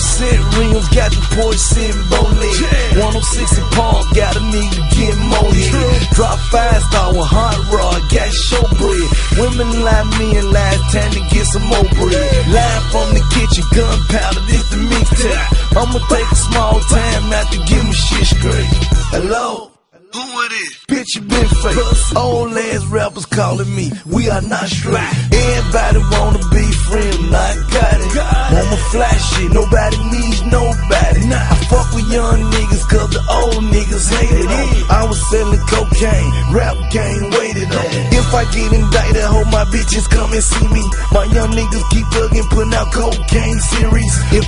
cent rims, got the poison bowling. 106 in Park, got a nigga get more hit. Drop five star with hot rod, got show bread. Women like me and last time to get some more bread. Line from the kitchen, gunpowder, this the mixtape. I'ma take a small time out to get my shit straight. Hello? Who it is? You been fake. Old ass rappers calling me. We are not straight. Everybody wanna be friends, I got it. Want my flash shit, nobody needs nobody. I fuck with young niggas cause the old niggas hate it. I was selling cocaine, rap game waited on. If I get indicted, hope my bitches come and see me. My young niggas keep thugging, putting out cocaine series.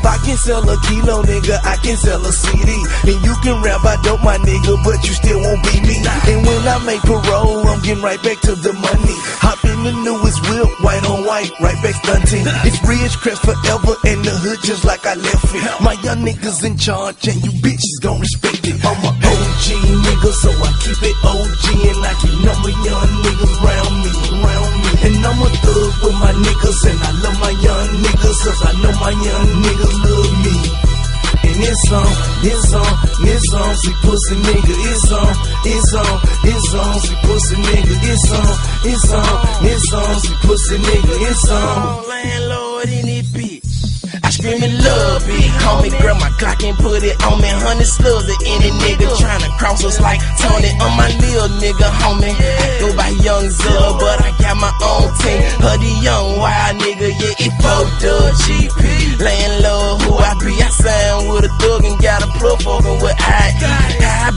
If I can sell a kilo, nigga, I can sell a CD. And you can rap, I dope my nigga, but you still won't be me. And when I make parole, I'm getting right back to the money. Hop in the newest whip, white on white, right back stunting. It's Ridgecrest forever in the hood, just like I left it. My young niggas in charge, and you bitches gon' respect it. I'm a OG nigga, so I keep it OG, and I keep number young niggas round me, round me. And I'm a thug with my niggas, and I love my young niggas, cause I know my young niggas on, it's on, it's on, see pussy nigga, it's on, it's on, it's on, see pussy nigga, it's on, it's on, it's on, see pussy nigga, it's on. landlord in it, bitch. I screaming love it. Call me, grab my Glock and put it on me. Hundred slugs at any nigga tryna cross us like Tony on my little nigga, homie. I go by Young Zub, but I got my own team. The young wild nigga, yeah, it for the I.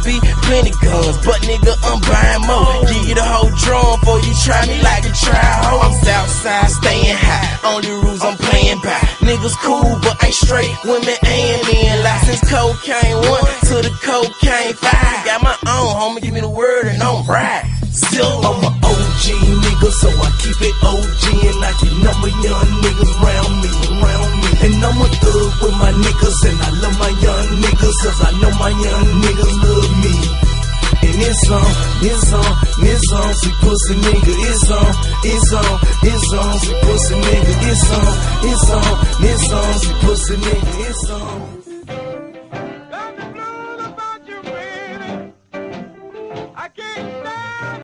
Be plenty guns, but nigga, I'm buying more. Give you the whole drum for you try me like a trial. I'm Southside, staying high. Only rules I'm playing by. Niggas cool, but ain't straight. Women ain't in license cocaine one to the cocaine five. Got my own, homie, give me the word and I'm right. Still, I'm a OG nigga, so I keep it OG and I keep number young niggas round me, round me. And I'm a thug with my niggas and I love my young niggas cause I know my young niggas love me. And it's on, it's on, it's on, see pussy nigga, it's on, it's on, it's on, see pussy nigga, it's on, it's on, it's on, see pussy nigga, it's on.